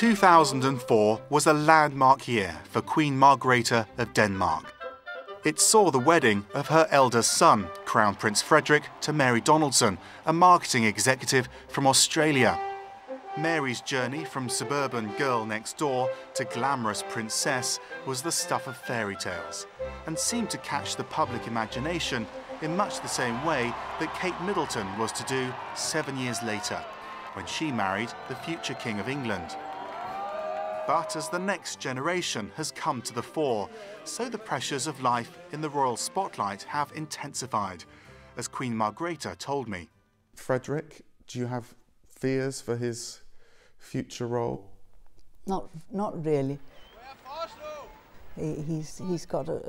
2004 was a landmark year for Queen Margrethe of Denmark. It saw the wedding of her eldest son, Crown Prince Frederik, to Mary Donaldson, a marketing executive from Australia. Mary's journey from suburban girl next door to glamorous princess was the stuff of fairy tales and seemed to catch the public imagination in much the same way that Kate Middleton was to do seven years later when she married the future King of England. But as the next generation has come to the fore, so the pressures of life in the royal spotlight have intensified, as Queen Margrethe told me. Frederik, do you have fears for his future role? Not, not really. He, he's, he's got a,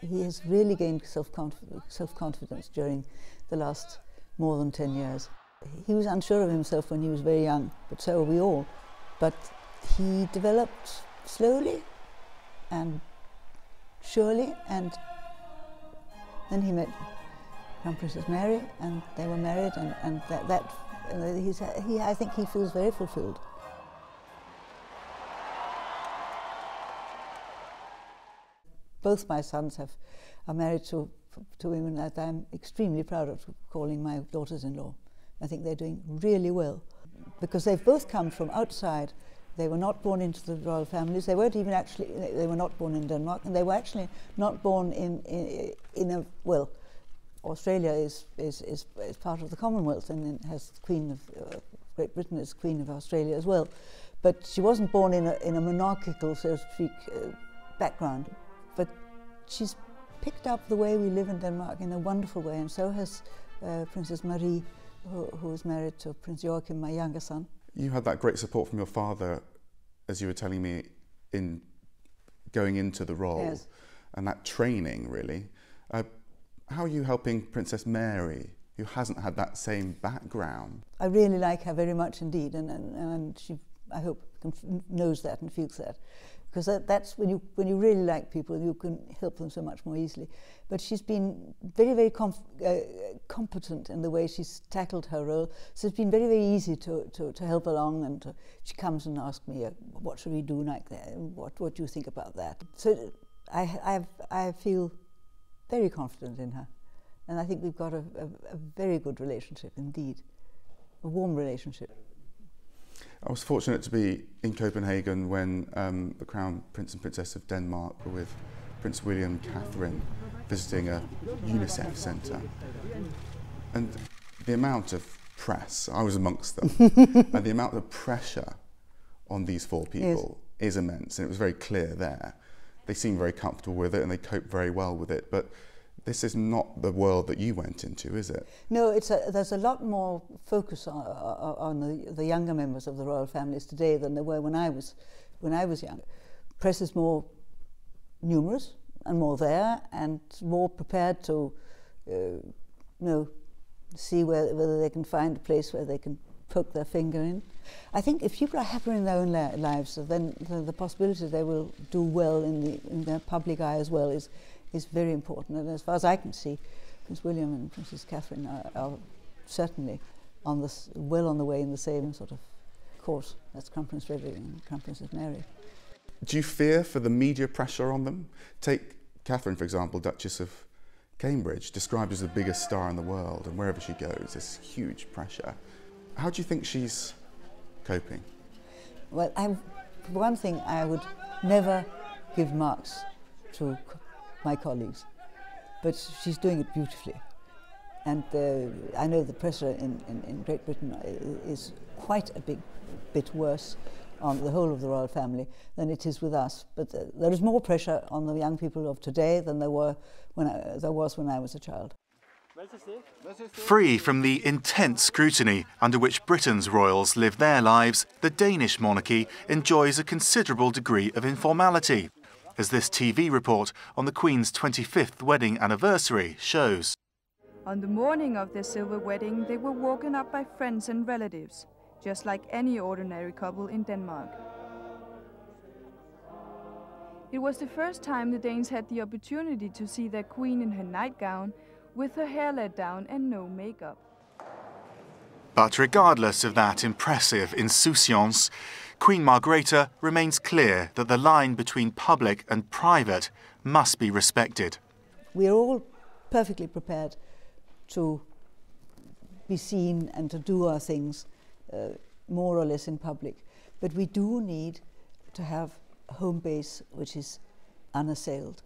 he has really gained self-confidence self -confidence during the last more than 10 years. He was unsure of himself when he was very young, but so are we all. But he developed slowly and surely, and then he met Crown Princess Mary, and they were married, and, and that, that he's, he, I think he feels very fulfilled. Both my sons have, are married to, to women that I'm extremely proud of calling my daughters-in-law. I think they're doing really well because they've both come from outside they were not born into the royal families. They weren't even actually, they were not born in Denmark, and they were actually not born in, in, in a, well, Australia is, is, is, is part of the Commonwealth and has Queen of uh, Great Britain is Queen of Australia as well. But she wasn't born in a, in a monarchical, so to speak, uh, background. But she's picked up the way we live in Denmark in a wonderful way, and so has uh, Princess Marie, who, who is married to Prince Joachim, my younger son. You had that great support from your father as you were telling me, in going into the role yes. and that training, really. Uh, how are you helping Princess Mary, who hasn't had that same background? I really like her very much indeed, and, and, and she, I hope, knows that and feels that because that, that's when you when you really like people, you can help them so much more easily. But she's been very very uh, competent in the way she's tackled her role. So it's been very very easy to to, to help along, and to, she comes and asks me, uh, "What should we do like that? What what do you think about that?" So I I I feel very confident in her, and I think we've got a, a, a very good relationship indeed, a warm relationship. I was fortunate to be in Copenhagen when um, the Crown Prince and Princess of Denmark were with Prince William Catherine visiting a UNICEF centre. And the amount of press, I was amongst them, and the amount of pressure on these four people yes. is immense. And it was very clear there. They seem very comfortable with it and they cope very well with it. But this is not the world that you went into, is it? No, it's a, there's a lot more focus on, on the, the younger members of the royal families today than there were when I was, when I was young. Press is more numerous and more there and more prepared to uh, you know, see where, whether they can find a place where they can poke their finger in. I think if people are happy in their own lives, then the, the possibility they will do well in, the, in their public eye as well is, is very important. And as far as I can see, Prince William and Princess Catherine are, are certainly on this, well on the way in the same sort of course as Crown Prince Frederik and Crown Princess Mary. Do you fear for the media pressure on them? Take Catherine, for example, Duchess of Cambridge, described as the biggest star in the world, and wherever she goes, there's huge pressure. How do you think she's coping? Well, I, for one thing, I would never give marks to my colleagues. But she's doing it beautifully. And uh, I know the pressure in, in, in, Great Britain is quite a big bit worse on the whole of the royal family than it is with us. But uh, there is more pressure on the young people of today than there, were when I, there was when I was a child. Free from the intense scrutiny under which Britain's royals live their lives, the Danish monarchy enjoys a considerable degree of informality as this TV report on the Queen's 25th wedding anniversary shows. On the morning of their silver wedding, they were woken up by friends and relatives, just like any ordinary couple in Denmark. It was the first time the Danes had the opportunity to see their queen in her nightgown, with her hair let down and no makeup. But regardless of that impressive insouciance, Queen Margrethe remains clear that the line between public and private must be respected. We are all perfectly prepared to be seen and to do our things uh, more or less in public. But we do need to have a home base which is unassailed,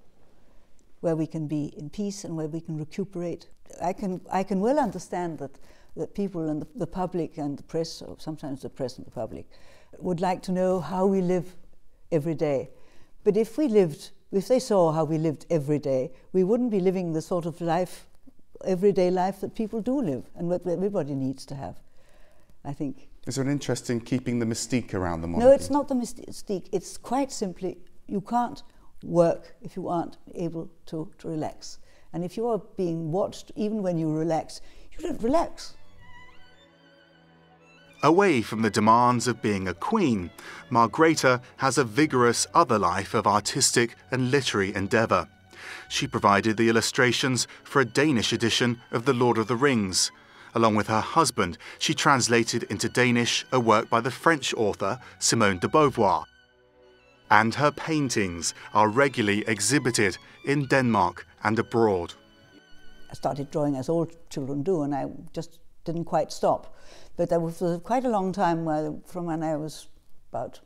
where we can be in peace and where we can recuperate. I can, I can well understand that, that people and the, the public and the press, or sometimes the press and the public, would like to know how we live every day. But if we lived, if they saw how we lived every day, we wouldn't be living the sort of life, everyday life that people do live and what everybody needs to have, I think. Is there an interest in keeping the mystique around the monarchy? No, it's not the mystique. It's quite simply you can't work if you aren't able to, to relax. And if you are being watched, even when you relax, you don't relax. Away from the demands of being a queen, Margrethe has a vigorous other life of artistic and literary endeavour. She provided the illustrations for a Danish edition of The Lord of the Rings, Along with her husband, she translated into Danish a work by the French author Simone de Beauvoir. And her paintings are regularly exhibited in Denmark and abroad. I started drawing as all children do, and I just didn't quite stop. But there was quite a long time where, from when I was about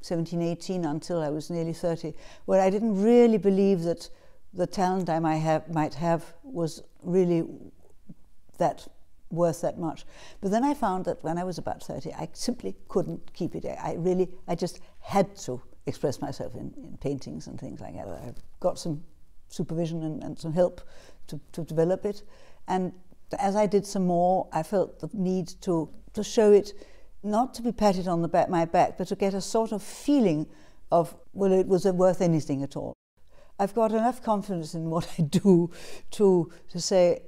17, 18 until I was nearly 30, where I didn't really believe that the talent I might have, might have was really that worth that much. But then I found that when I was about 30, I simply couldn't keep it. I really, I just had to express myself in, in paintings and things like that. I got some supervision and, and some help to, to develop it. And as I did some more, I felt the need to, to show it, not to be patted on the back, my back, but to get a sort of feeling of, well, it was worth anything at all. I've got enough confidence in what I do to, to say,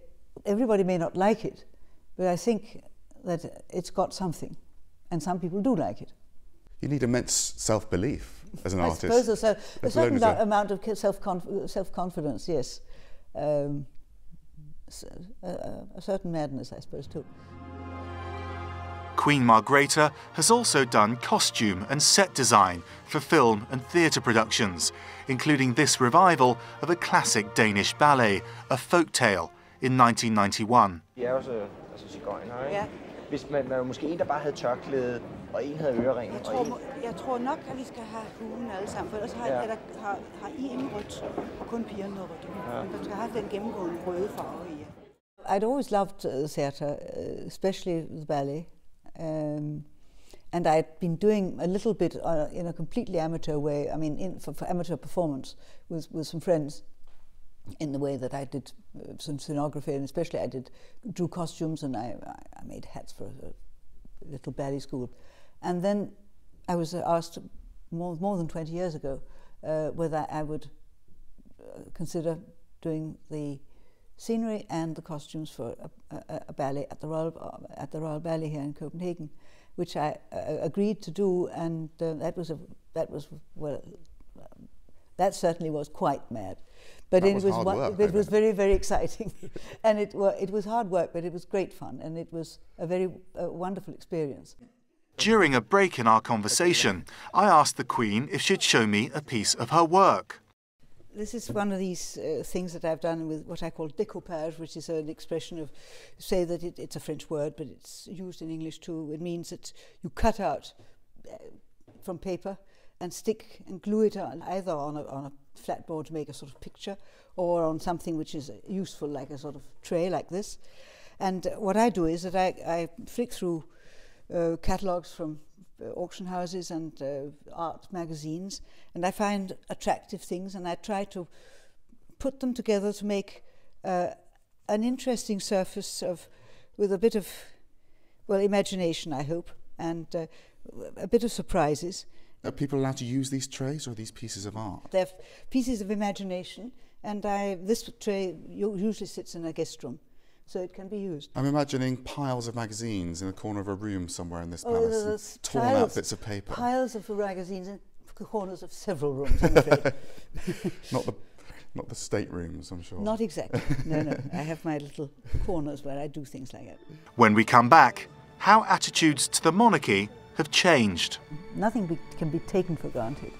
everybody may not like it, but I think that it's got something, and some people do like it. You need immense self belief as an I artist. suppose a, cer- a certain a amount of self self confidence, yes. Um, a, a certain madness, I suppose, too. Queen Margrethe has also done costume and set design for film and theatre productions, including this revival of a classic Danish ballet, A Folk Tale, in 1991. Yeah, altså cigøjner, ikke? Ja. Hvis man, man måske en, der bare havde tørklæde, og en havde ørering. Jeg tror, og en... jeg tror nok, at vi skal have huen alle sammen, for ellers har, ja. der, har, har I ingen rødt, og kun pigerne noget rødt. Ja. Men der skal have den gennemgående røde farve i. I'd always loved uh, theatre, uh, especially the ballet. Um, and I'd been doing a little bit uh, in a completely amateur way, I mean, in, for, for amateur performance with, with some friends in the way that I did uh, some scenography, and especially I did drew costumes and I, I made hats for a little ballet school. And then I was asked more, more than 20 years ago uh, whether I would uh, consider doing the scenery and the costumes for a, a, a, ballet at the Royal uh, at the Royal Ballet here in Copenhagen, which I uh, agreed to do, and uh, that was a that was well, that certainly was quite mad. But that it was, was, work, it was very, very exciting. and it, it was hard work, but it was great fun. And it was a very uh, wonderful experience. During a break in our conversation, I asked the Queen if she'd show me a piece of her work. This is one of these uh, things that I've done with what I call découpage, which is an expression of, say that it, it's a French word, but it's used in English too. It means that you cut out uh, from paper and stick and glue it on either on a, on a flat board to make a sort of picture or on something which is useful like a sort of tray like this. And what I do is that I, I flick through uh, catalogs from uh, auction houses and uh, art magazines and I find attractive things and I try to put them together to make uh, an interesting surface of with a bit of well imagination I hope and uh, a bit of surprises are people allowed to use these trays or these pieces of art? They're pieces of imagination, and I, this tray usually sits in a guest room, so it can be used. I'm imagining piles of magazines in the corner of a room somewhere in this oh, palace, torn piles, out bits of paper. Piles of magazines in corners of several rooms, I'm afraid. Not the not the staterooms, I'm sure. Not exactly. No, no. I have my little corners where I do things like that. When we come back, how attitudes to the monarchy have changed. Nothing be, can be taken for granted.